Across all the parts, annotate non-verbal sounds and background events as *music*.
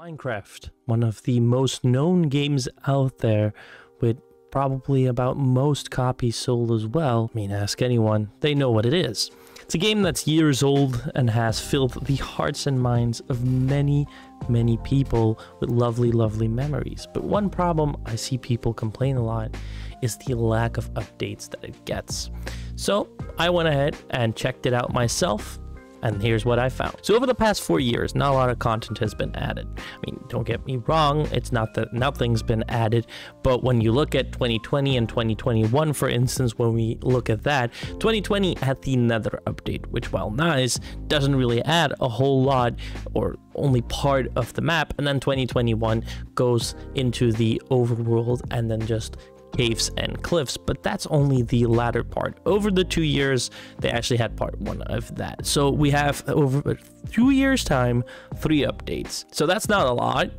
Minecraft, one of the most known games out there, with probably about most copies sold as well. I mean, ask anyone, they know what it is. It's a game that's years old and has filled the hearts and minds of many, many people with lovely, lovely memories. But one problem I see people complain a lot is the lack of updates that it gets. So I went ahead and checked it out myself and here's what I found. So over the past four years, not a lot of content has been added. I mean, don't get me wrong, it's not that nothing's been added, but when you look at 2020 and 2021, for instance, when we look at that, 2020 had the Nether update, which while nice, doesn't really add a whole lot or only part of the map, and then 2021 goes into the overworld and then just caves and cliffs, but that's only the latter part. Over the two years, they actually had part one of that. So we have over two years time, three updates. So that's not a lot,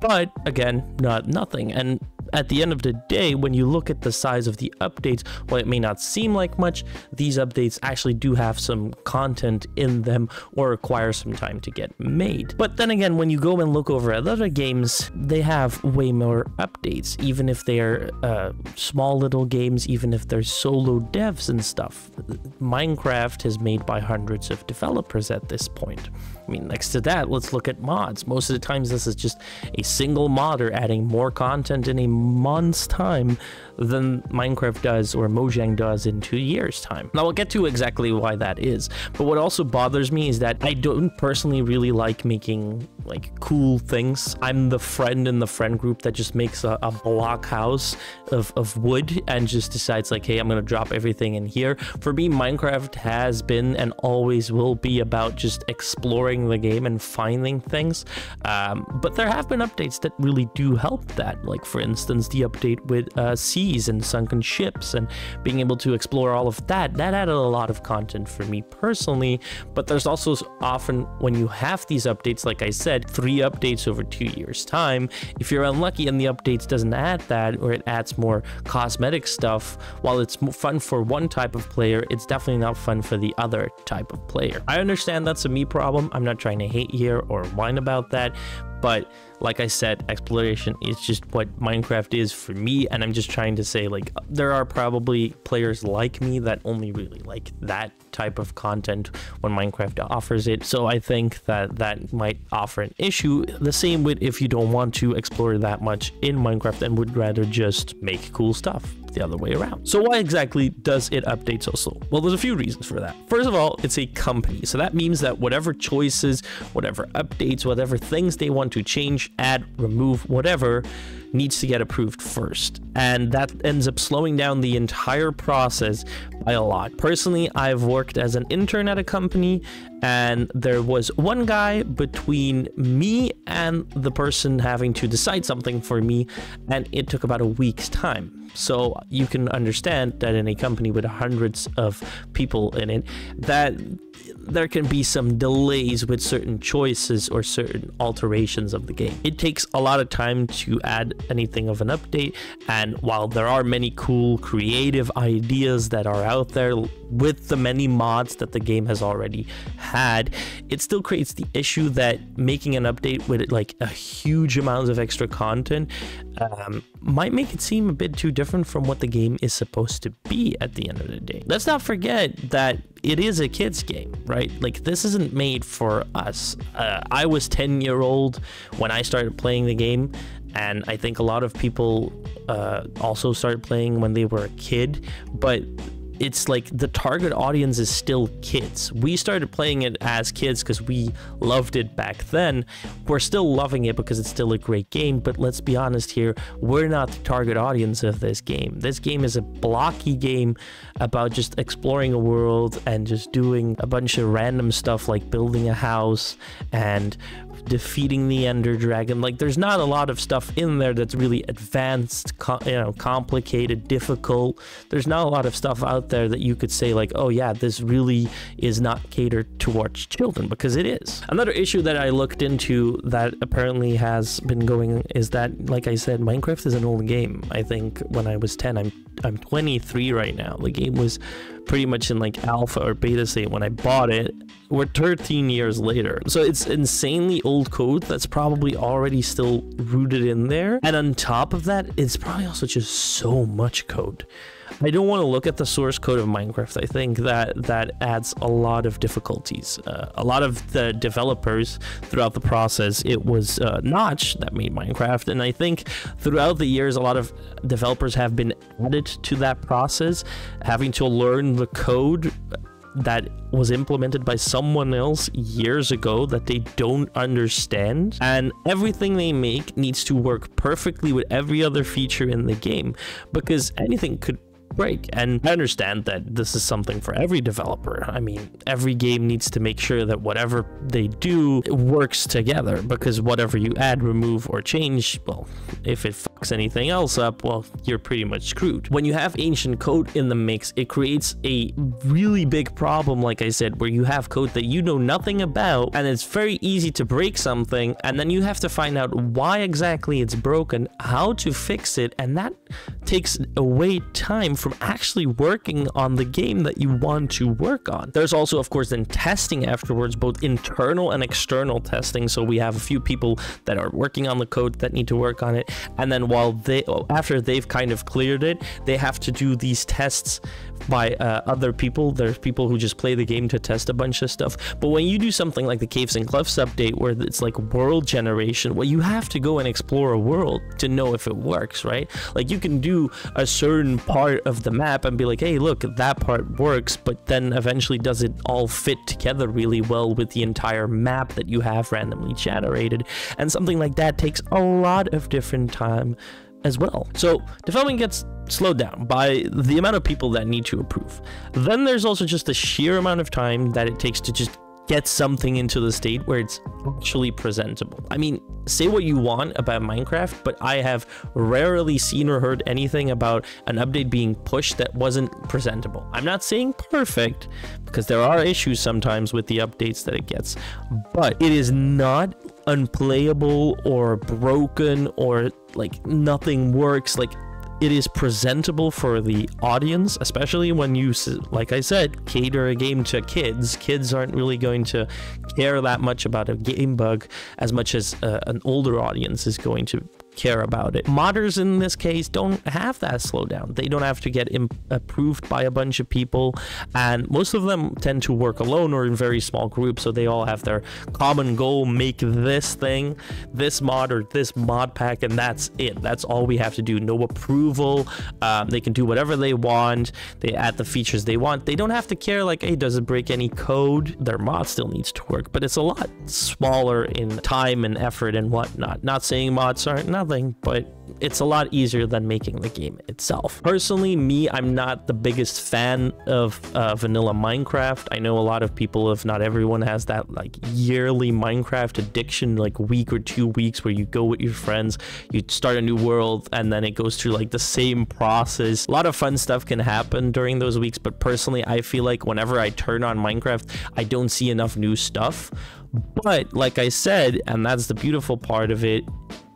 but again, not nothing. And at the end of the day, when you look at the size of the updates, while it may not seem like much, these updates actually do have some content in them or require some time to get made. But then again, when you go and look over at other games, they have way more updates, even if they are uh, small little games, even if they're solo devs and stuff. Minecraft is made by hundreds of developers at this point. I mean, next to that, let's look at mods. Most of the times, this is just a single modder adding more content in a month's time than Minecraft does or Mojang does in two years' time. Now, I'll get to exactly why that is. But what also bothers me is that I don't personally really like making like cool things. I'm the friend in the friend group that just makes a, a block house of, of wood and just decides like, hey, I'm to drop everything in here. For me, Minecraft has been and always will be about just exploring the game and finding things. Um, but there have been updates that really do help that. Like, for instance, the update with uh, seas and sunken ships and being able to explore all of that. That added a lot of content for me personally. But there's also often when you have these updates, like I said, said, three updates over two years time. If you're unlucky and the updates doesn't add that or it adds more cosmetic stuff, while it's fun for one type of player, it's definitely not fun for the other type of player. I understand that's a me problem. I'm not trying to hate here or whine about that, but like I said, exploration is just what Minecraft is for me. And I'm just trying to say, like, there are probably players like me that only really like that type of content when Minecraft offers it. So I think that that might offer an issue. The same with if you don't want to explore that much in Minecraft and would rather just make cool stuff the other way around. So why exactly does it update so slow? Well, there's a few reasons for that. First of all, it's a company. So that means that whatever choices, whatever updates, whatever things they want to change, add, remove, whatever, needs to get approved first. And that ends up slowing down the entire process by a lot. Personally, I've worked as an intern at a company and there was one guy between me and the person having to decide something for me and it took about a week's time. So you can understand that in a company with hundreds of people in it that there can be some delays with certain choices or certain alterations of the game. It takes a lot of time to add anything of an update, and while there are many cool creative ideas that are out there with the many mods that the game has already had, it still creates the issue that making an update with like a huge amount of extra content um, might make it seem a bit too different from what the game is supposed to be at the end of the day. Let's not forget that it is a kids game, right? Like this isn't made for us. Uh, I was 10 year old when I started playing the game, and I think a lot of people uh, also started playing when they were a kid, but it's like the target audience is still kids. We started playing it as kids because we loved it back then. We're still loving it because it's still a great game, but let's be honest here, we're not the target audience of this game. This game is a blocky game about just exploring a world and just doing a bunch of random stuff like building a house and defeating the Ender Dragon. Like, there's not a lot of stuff in there that's really advanced, you know, complicated, difficult. There's not a lot of stuff out there that you could say like, oh yeah, this really is not catered towards children because it is. Another issue that I looked into that apparently has been going is that, like I said, Minecraft is an old game. I think when I was 10, I'm I'm 23 right now. The game was pretty much in like alpha or beta state when I bought it We're 13 years later. So it's insanely old code that's probably already still rooted in there. And on top of that, it's probably also just so much code. I don't want to look at the source code of Minecraft. I think that that adds a lot of difficulties. Uh, a lot of the developers throughout the process, it was uh, Notch that made Minecraft, and I think throughout the years, a lot of developers have been added to that process, having to learn the code that was implemented by someone else years ago that they don't understand and everything they make needs to work perfectly with every other feature in the game because anything could break. And I understand that this is something for every developer. I mean, every game needs to make sure that whatever they do works together because whatever you add, remove, or change, well, if it fucks anything else up, well, you're pretty much screwed. When you have ancient code in the mix, it creates a really big problem, like I said, where you have code that you know nothing about and it's very easy to break something and then you have to find out why exactly it's broken, how to fix it, and that takes away time from actually working on the game that you want to work on. There's also, of course, then testing afterwards, both internal and external testing. So we have a few people that are working on the code that need to work on it. And then while they, after they've kind of cleared it, they have to do these tests by uh, other people. There's people who just play the game to test a bunch of stuff. But when you do something like the Caves and Cliffs update, where it's like world generation, well, you have to go and explore a world to know if it works, right? Like you can do a certain part of the map and be like, hey, look, that part works, but then eventually does it all fit together really well with the entire map that you have randomly generated? And something like that takes a lot of different time as well. So development gets slowed down by the amount of people that need to approve. Then there's also just the sheer amount of time that it takes to just get something into the state where it's actually presentable. I mean, say what you want about Minecraft, but I have rarely seen or heard anything about an update being pushed that wasn't presentable. I'm not saying perfect, because there are issues sometimes with the updates that it gets, but it is not unplayable or broken or like nothing works. Like it is presentable for the audience, especially when you, like I said, cater a game to kids. Kids aren't really going to care that much about a game bug as much as uh, an older audience is going to care about it. Modders in this case don't have that slowdown. They don't have to get approved by a bunch of people, and most of them tend to work alone or in very small groups, so they all have their common goal, make this thing, this mod or this mod pack, and that's it. That's all we have to do. No approval. Um, they can do whatever they want. They add the features they want. They don't have to care like, hey, does it break any code? Their mod still needs to work, but it's a lot smaller in time and effort and whatnot. Not saying mods aren't not nothing, but it's a lot easier than making the game itself. Personally, me, I'm not the biggest fan of uh, vanilla Minecraft. I know a lot of people, if not everyone, has that like yearly Minecraft addiction, like week or two weeks where you go with your friends, you start a new world, and then it goes through like the same process. A lot of fun stuff can happen during those weeks, but personally, I feel like whenever I turn on Minecraft, I don't see enough new stuff. But like I said, and that's the beautiful part of it,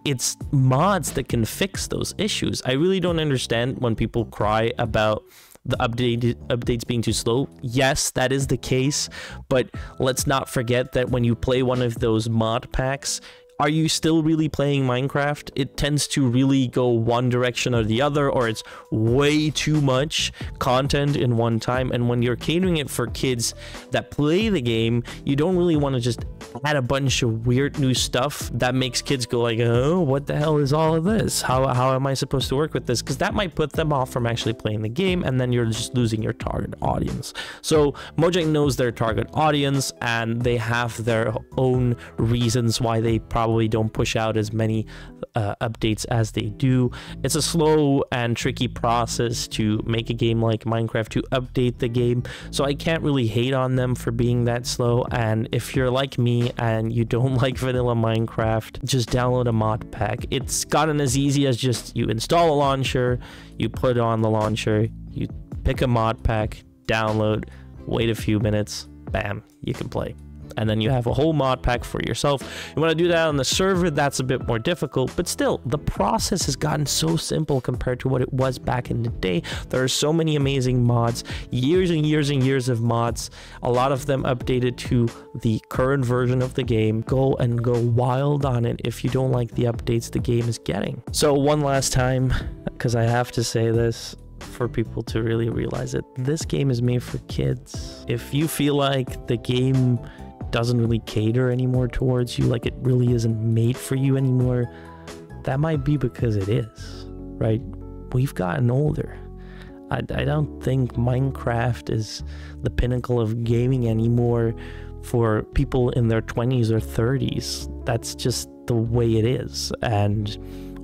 it's mods that can fix those issues. I really don't understand when people cry about the update updates being too slow. Yes, that is the case, but let's not forget that when you play one of those mod packs, are you still really playing Minecraft? It tends to really go one direction or the other, or it's way too much content in one time. And when you're catering it for kids that play the game, you don't really want to just add a bunch of weird new stuff that makes kids go like, oh, what the hell is all of this? How, how am I supposed to work with this? Because that might put them off from actually playing the game, and then you're just losing your target audience. So Mojang knows their target audience, and they have their own reasons why they probably probably don't push out as many uh, updates as they do. It's a slow and tricky process to make a game like Minecraft to update the game, so I can't really hate on them for being that slow. And if you're like me and you don't *laughs* like vanilla Minecraft, just download a mod pack. It's gotten as easy as just you install a launcher, you put on the launcher, you pick a mod pack, download, wait a few minutes, bam, you can play. And then you have a whole mod pack for yourself. You want to do that on the server, that's a bit more difficult, but still, the process has gotten so simple compared to what it was back in the day. There are so many amazing mods, years and years and years of mods, a lot of them updated to the current version of the game. Go and go wild on it if you don't like the updates the game is getting. So one last time, because I have to say this, for people to really realize it. This game is made for kids. If you feel like the game doesn't really cater anymore towards you, like it really isn't made for you anymore, that might be because it is, right? We've gotten older. I, I don't think Minecraft is the pinnacle of gaming anymore for people in their 20s or 30s. That's just the way it is. And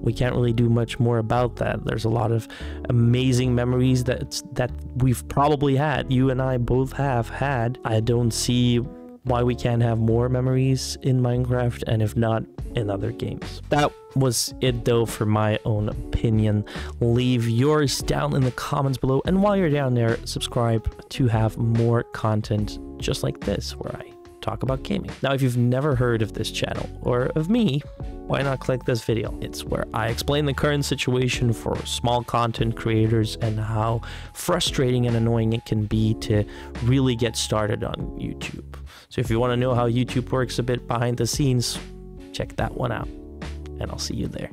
we can't really do much more about that. There's a lot of amazing memories that that we've probably had. You and I both have had. I don't see why we can't have more memories in Minecraft and if not in other games. That was it though for my own opinion. Leave yours down in the comments below and while you're down there subscribe to have more content just like this where I talk about gaming. Now, if you've never heard of this channel or of me, why not click this video? It's where I explain the current situation for small content creators and how frustrating and annoying it can be to really get started on YouTube. So if you want to know how YouTube works a bit behind the scenes, check that one out and I'll see you there.